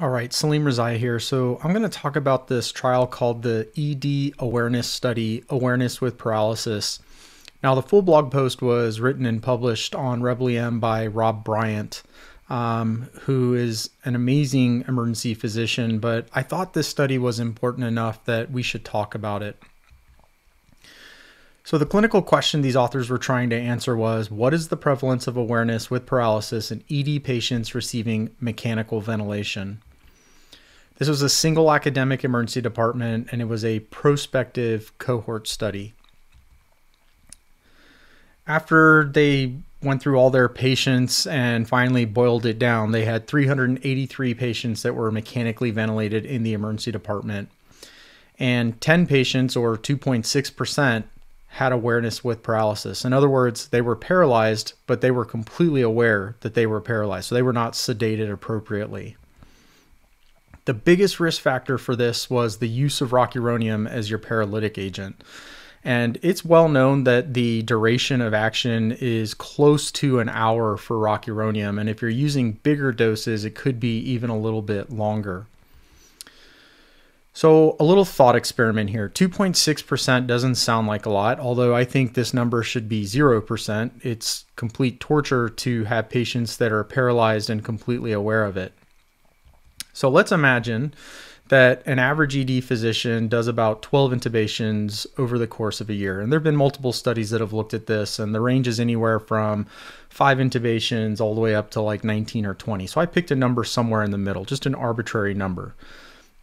All right, Salim Rezaie here. So I'm going to talk about this trial called the ED Awareness Study Awareness with Paralysis. Now, the full blog post was written and published on Rebel by Rob Bryant, um, who is an amazing emergency physician, but I thought this study was important enough that we should talk about it. So, the clinical question these authors were trying to answer was What is the prevalence of awareness with paralysis in ED patients receiving mechanical ventilation? This was a single academic emergency department and it was a prospective cohort study. After they went through all their patients and finally boiled it down, they had 383 patients that were mechanically ventilated in the emergency department. And 10 patients, or 2.6%, had awareness with paralysis. In other words, they were paralyzed, but they were completely aware that they were paralyzed. So they were not sedated appropriately. The biggest risk factor for this was the use of rocuronium as your paralytic agent. And it's well known that the duration of action is close to an hour for rocuronium. And if you're using bigger doses, it could be even a little bit longer. So, a little thought experiment here 2.6% doesn't sound like a lot, although I think this number should be 0%. It's complete torture to have patients that are paralyzed and completely aware of it. So let's imagine that an average ED physician does about 12 intubations over the course of a year. And there have been multiple studies that have looked at this, and the range is anywhere from five intubations all the way up to like 19 or 20. So I picked a number somewhere in the middle, just an arbitrary number.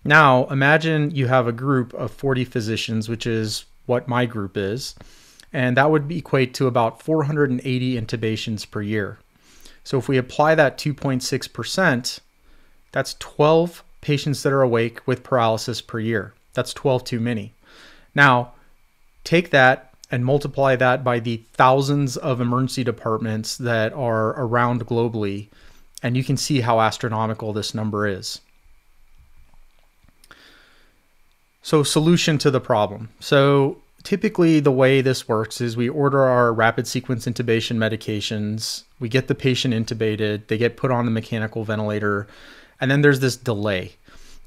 Now, imagine you have a group of 40 physicians, which is what my group is, and that would equate to about 480 intubations per year. So if we apply that 2.6%, that's 12 patients that are awake with paralysis per year. That's 12 too many. Now, take that and multiply that by the thousands of emergency departments that are around globally, and you can see how astronomical this number is. So, solution to the problem. So, typically, the way this works is we order our rapid sequence intubation medications, we get the patient intubated, they get put on the mechanical ventilator, and then there's this delay.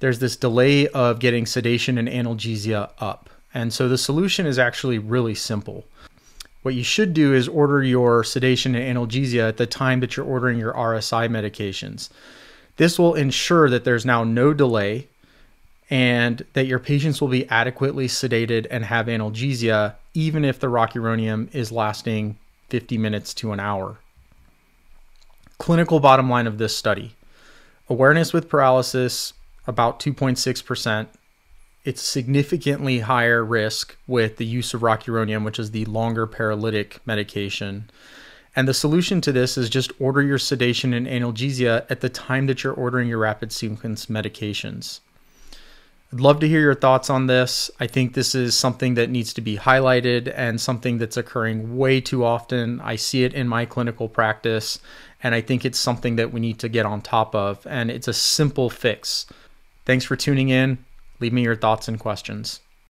There's this delay of getting sedation and analgesia up. And so the solution is actually really simple. What you should do is order your sedation and analgesia at the time that you're ordering your RSI medications. This will ensure that there's now no delay and that your patients will be adequately sedated and have analgesia, even if the rocuronium is lasting 50 minutes to an hour. Clinical bottom line of this study Awareness with paralysis, about 2.6%. It's significantly higher risk with the use of rocuronium, which is the longer paralytic medication. And the solution to this is just order your sedation and analgesia at the time that you're ordering your rapid sequence medications. I'd love to hear your thoughts on this. I think this is something that needs to be highlighted and something that's occurring way too often. I see it in my clinical practice, and I think it's something that we need to get on top of. And it's a simple fix. Thanks for tuning in. Leave me your thoughts and questions.